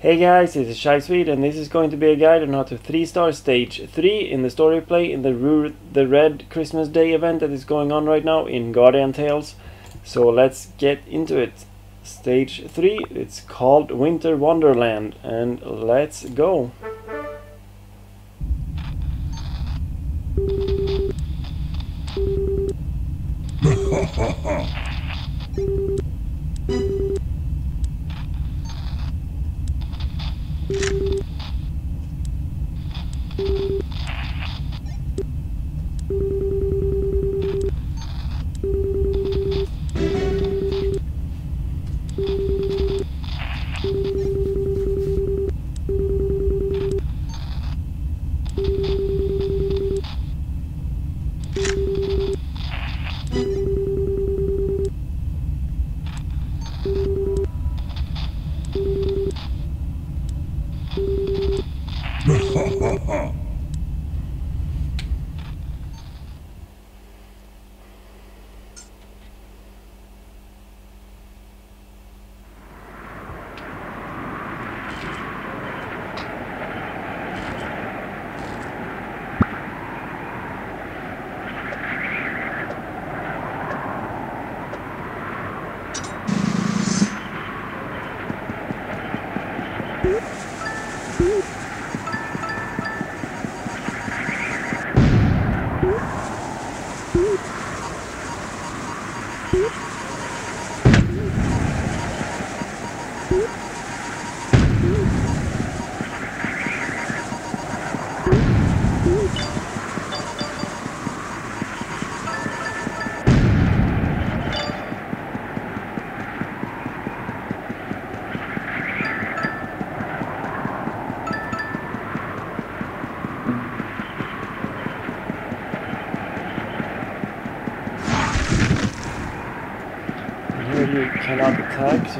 Hey guys, this is ShighSwede and this is going to be a guide on how to 3-star stage 3 in the story play in the, Rue the Red Christmas Day event that is going on right now in Guardian Tales. So let's get into it. Stage 3, it's called Winter Wonderland and let's go.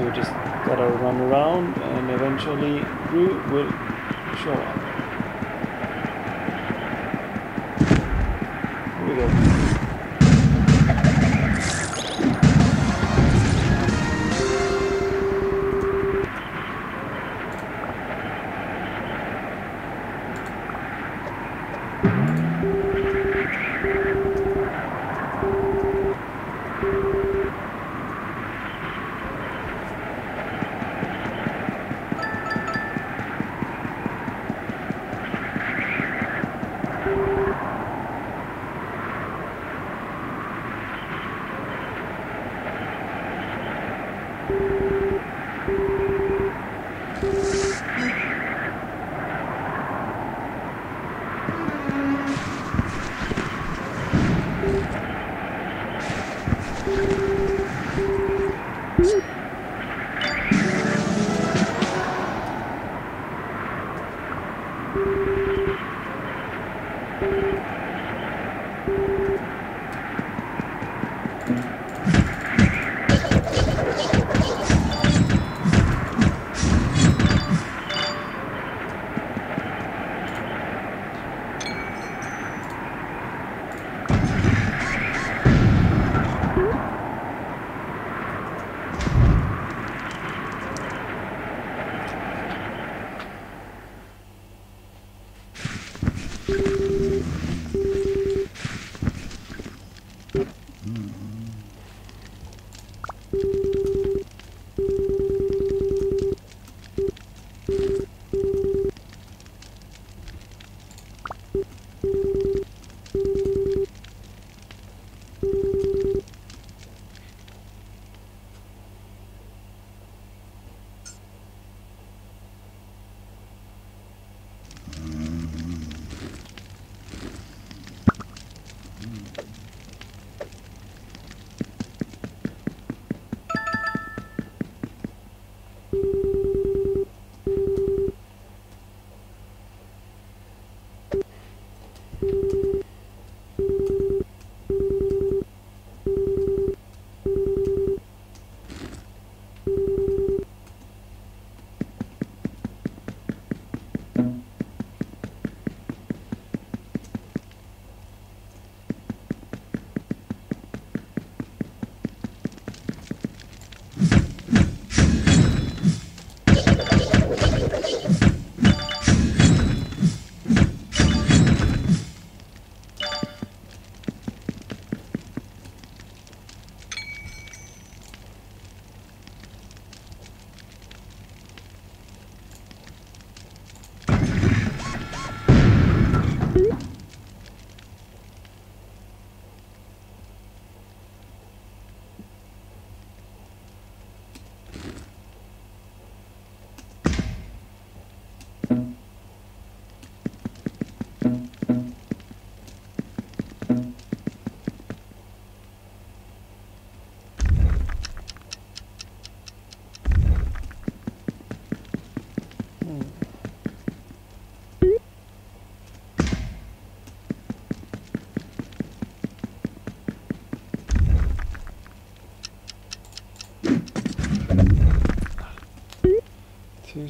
so you just gotta run around and eventually Gru will show up. Here we go.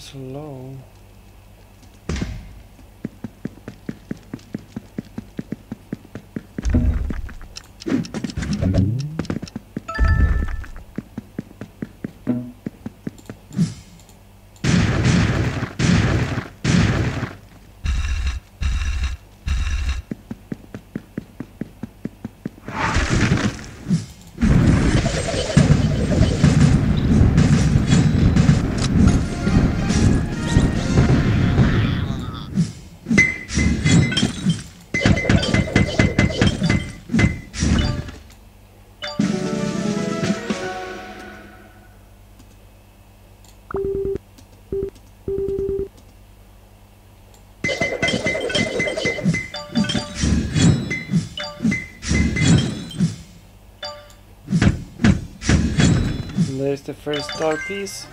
Slow. There's the first star piece.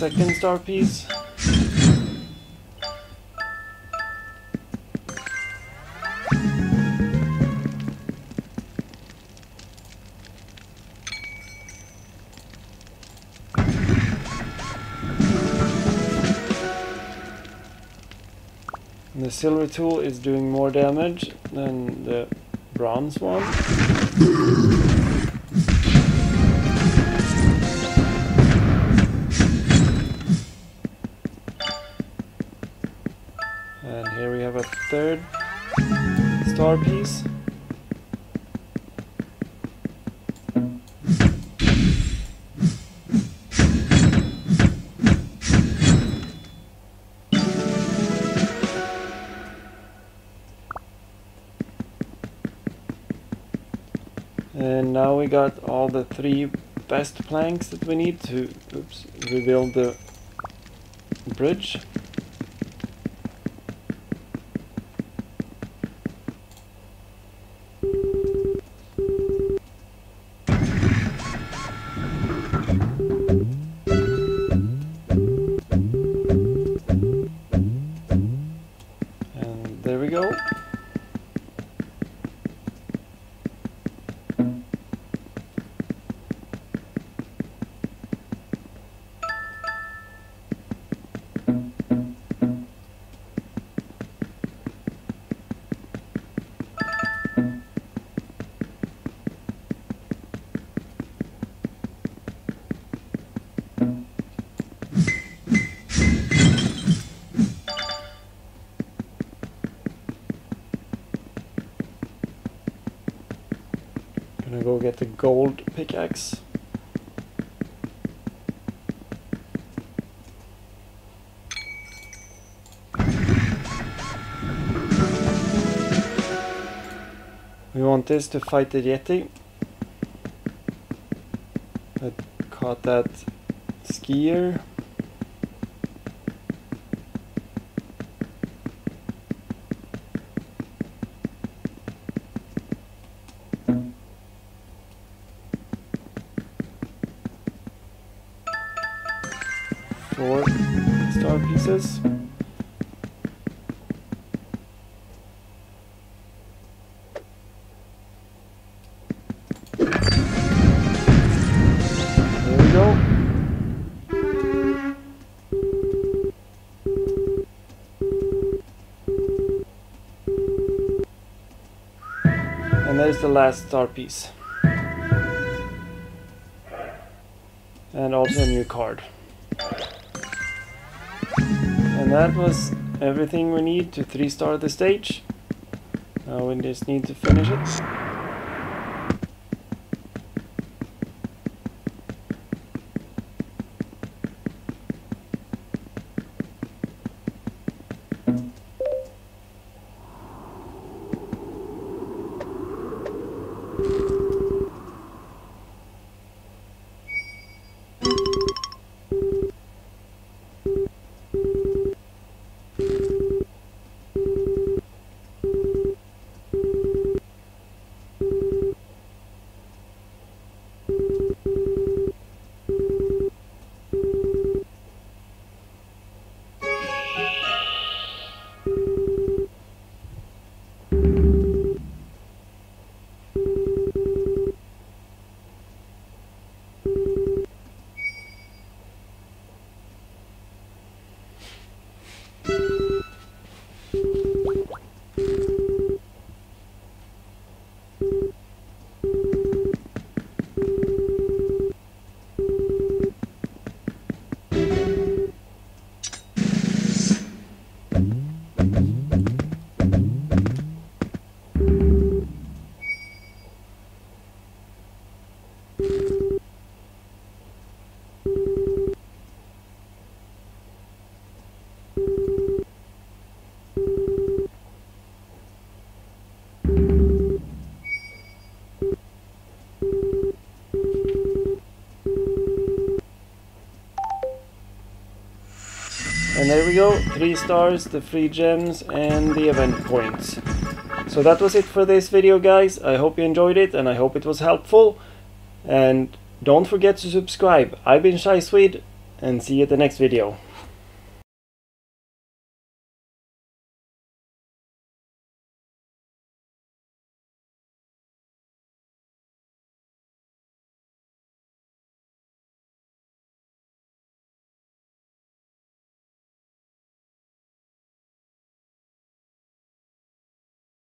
Second star piece. And the silver tool is doing more damage than the bronze one. Star piece. And now we got all the three best planks that we need to oops, rebuild the bridge. Gonna go get the gold pickaxe. We want this to fight the Yeti. I caught that skier. Four star pieces. The last star piece. And also a new card. And that was everything we need to 3 star the stage. Now we just need to finish it. There we go, 3 stars, the free gems and the event points. So that was it for this video guys, I hope you enjoyed it and I hope it was helpful. And don't forget to subscribe. I've been ShighSwede and see you at the next video.